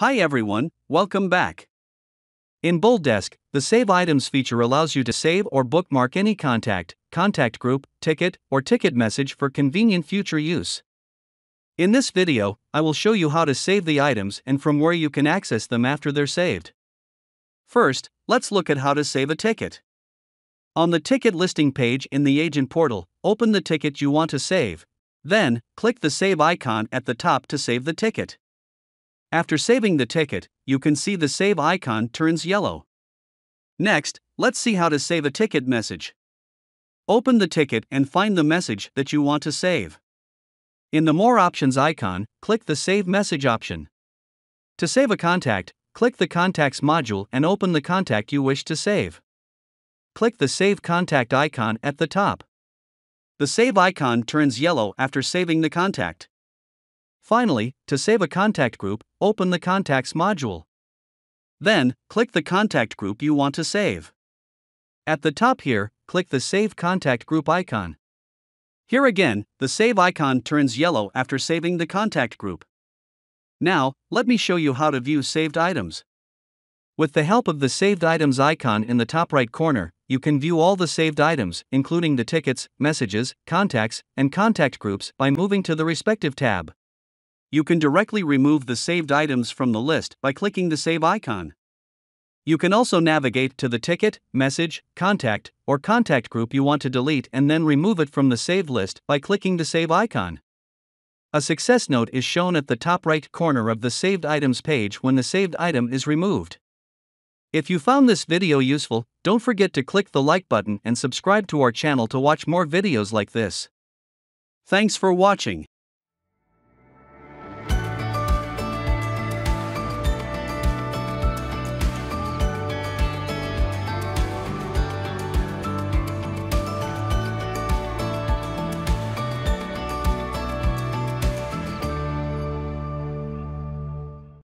Hi everyone, welcome back. In BoldDesk, the Save Items feature allows you to save or bookmark any contact, contact group, ticket, or ticket message for convenient future use. In this video, I will show you how to save the items and from where you can access them after they're saved. First, let's look at how to save a ticket. On the ticket listing page in the Agent portal, open the ticket you want to save. Then, click the Save icon at the top to save the ticket. After saving the ticket, you can see the Save icon turns yellow. Next, let's see how to save a ticket message. Open the ticket and find the message that you want to save. In the More Options icon, click the Save Message option. To save a contact, click the Contacts module and open the contact you wish to save. Click the Save Contact icon at the top. The Save icon turns yellow after saving the contact. Finally, to save a contact group, open the Contacts module. Then, click the contact group you want to save. At the top here, click the Save Contact Group icon. Here again, the Save icon turns yellow after saving the contact group. Now, let me show you how to view saved items. With the help of the Saved Items icon in the top right corner, you can view all the saved items, including the tickets, messages, contacts, and contact groups, by moving to the respective tab. You can directly remove the saved items from the list by clicking the Save icon. You can also navigate to the ticket, message, contact, or contact group you want to delete and then remove it from the saved list by clicking the Save icon. A success note is shown at the top right corner of the Saved Items page when the saved item is removed. If you found this video useful, don't forget to click the like button and subscribe to our channel to watch more videos like this. Thanks for watching.